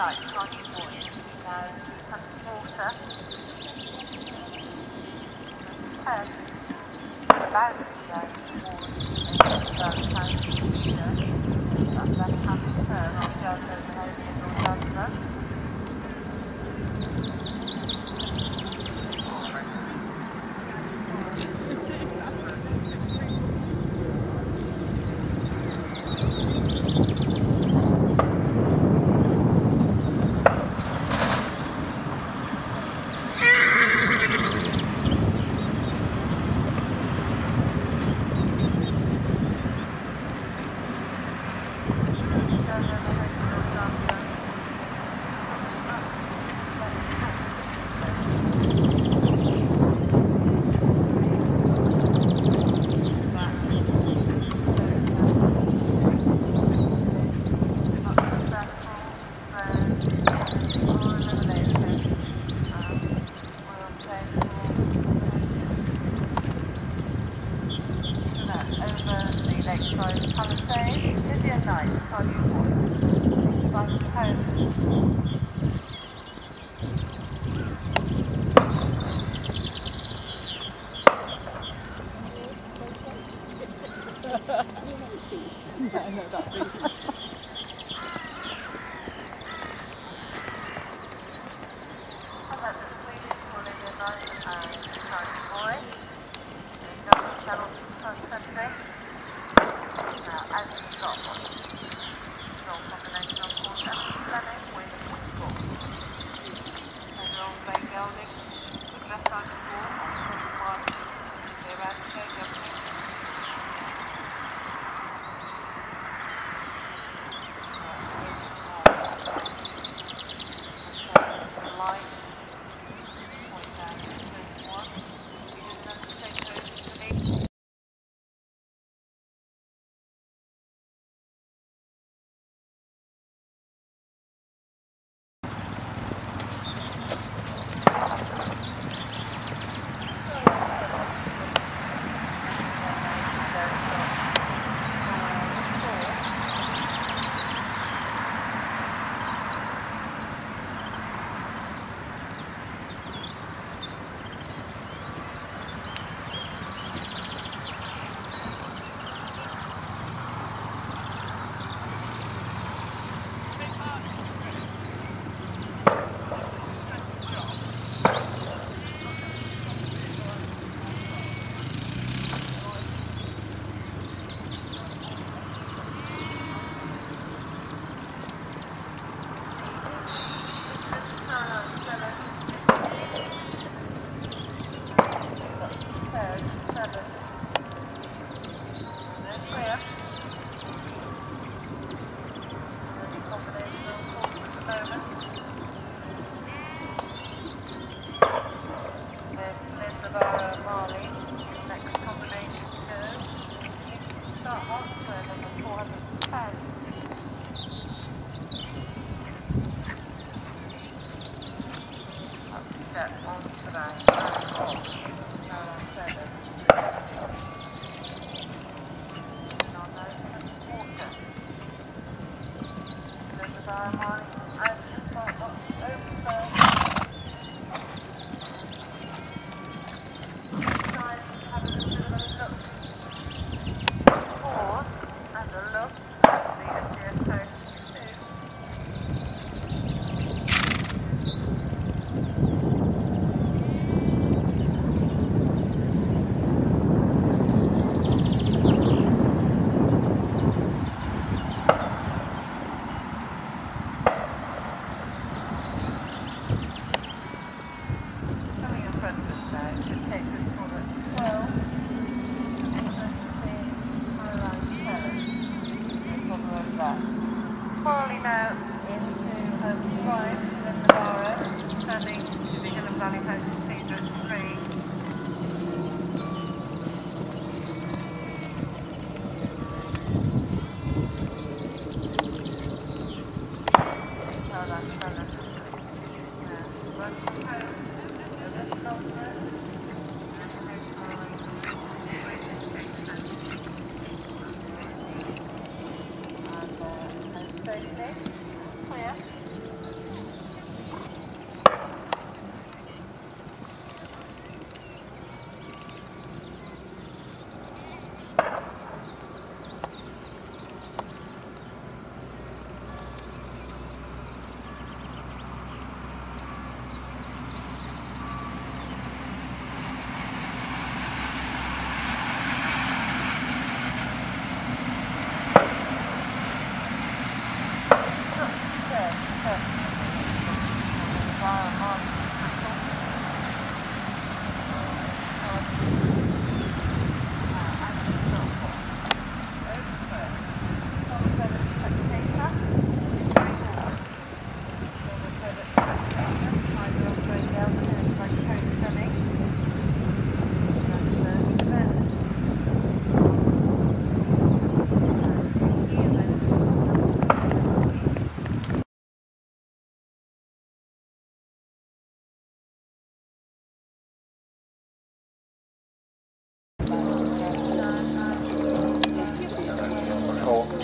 light on your voice. Now, the uh, and the left-hand turn the other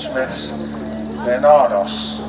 Smiths, Leonardos.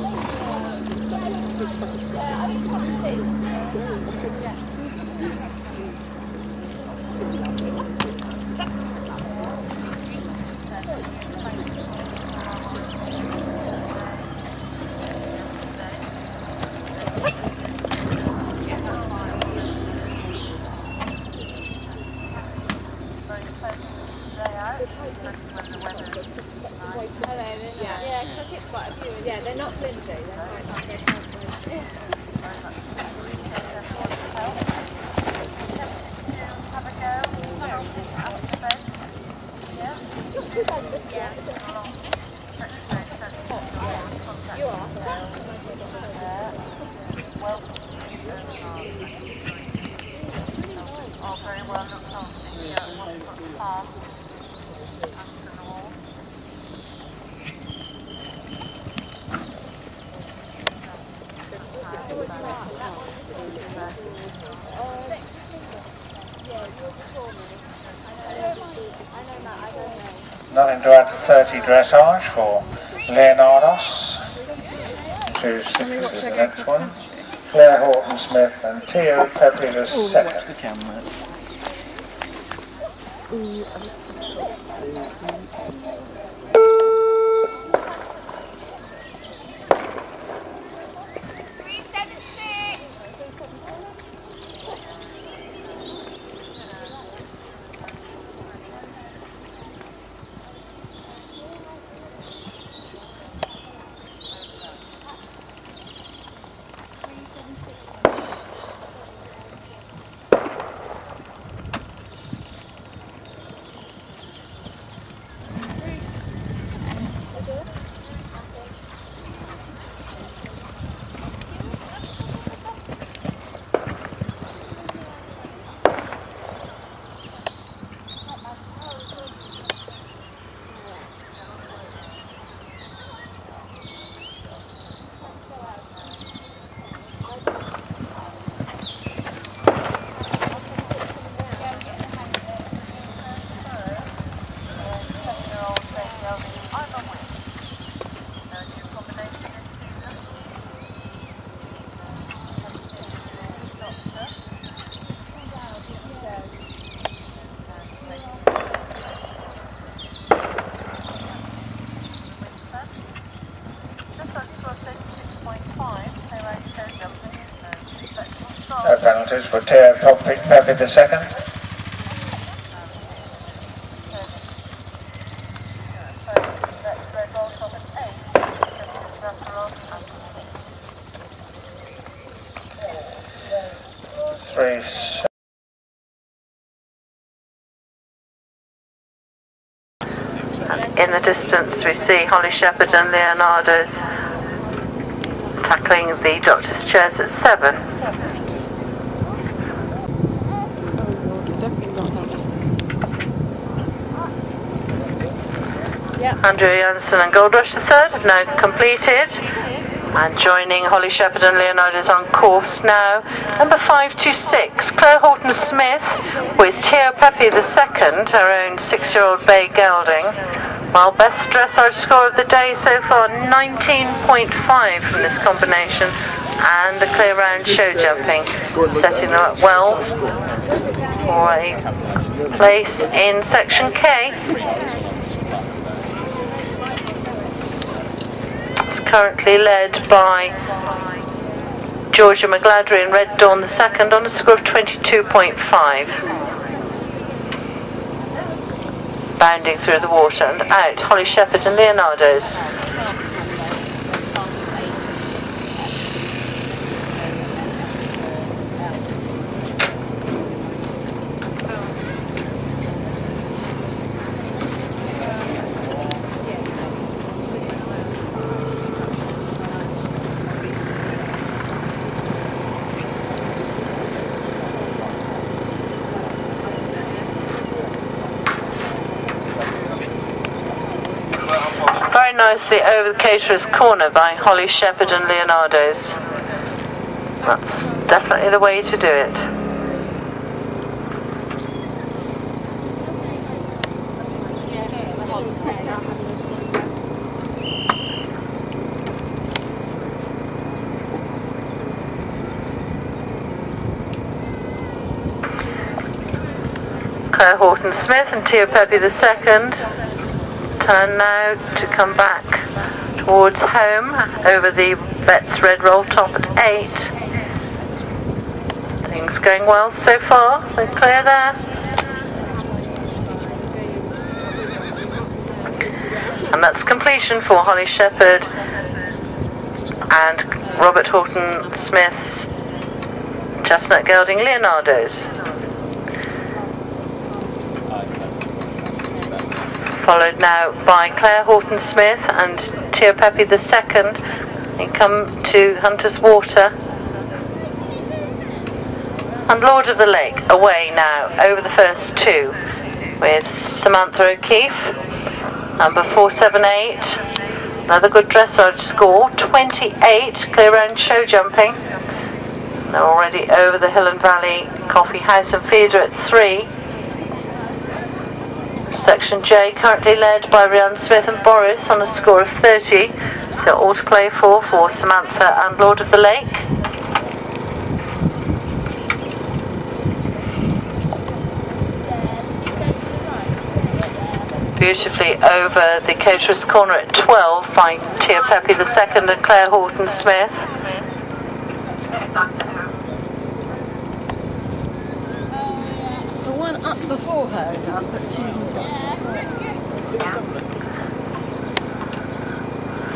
Nothing to add to 30 dressage for Leonardos. Two sixes is the next one. Clare Horton Smith and Tio Pepe the second. the camera. Penalties for Pepe Pepe the second. Three In the distance, we see Hollie Shepherd and Leonardos tackling the doctor's chairs at seven. Andrew Janssen and Gold Rush the third have now completed. And joining Hollie Shepherd and Leonardos on course now, number 526, Clare Horton Smith with Tio Pepe the second, her own six-year-old bay gelding. While best dressage score of the day so far, 19.5 from this combination, and a clear round show jumping, setting up well for a place in section K. currently led by Georgia McGladrey and Red Dawn the second on a score of 22.5 bounding through the water and out Hollie Shepherd and Leonardos. Nicely over the caterer's corner by Hollie Shepherd and Leonardos. That's definitely the way to do it. Clare Horton Smith and Tio Pepe the second turn now to come back towards home over the Betts Red Roll top at 8. Things going well so far, they're clear there. And that's completion for Hollie Shepherd and Robert Horton Smith's Chestnut Gelding Leonardos. followed now by Clare Horton Smith and The second. They come to Hunter's Water. And Lord of the Lake away now over the first two with Samantha O'Keefe, number 478. Another good dressage score, 28, clear round show jumping. They're already over the Hill and Valley Coffee House and Feeder at 3. Section J currently led by Rhiannon Smith and Boris on a score of 30. So all to play for for Samantha and Lord of the Lake. Beautifully over the caterer's corner at 12 by Tio Pepe the second and Clare Horton Smith. Up before her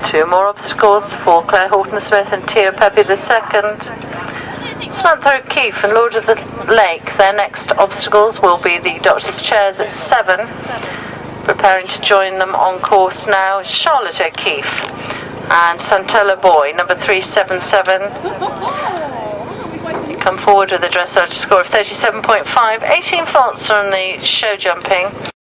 Two more obstacles for Clare Horton Smith and Tio the second. Samantha O'Keefe and Lord of the Lake, their next obstacles will be the Doctor's Chairs at 7. Preparing to join them on course now is Charlotte O'Keefe and Santella Boy, number 377. Come forward with a dressage score of 37.5, 18 faults on the show jumping.